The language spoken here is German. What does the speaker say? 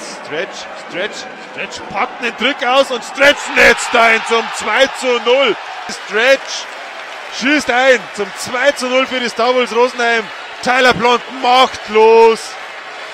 Stretch, Stretch, Stretch packt den Trick aus und Stretch netzt ein zum 2 zu 0. Stretch schießt ein zum 2 zu 0 für die Star Wars Rosenheim. Tyler Blond macht los.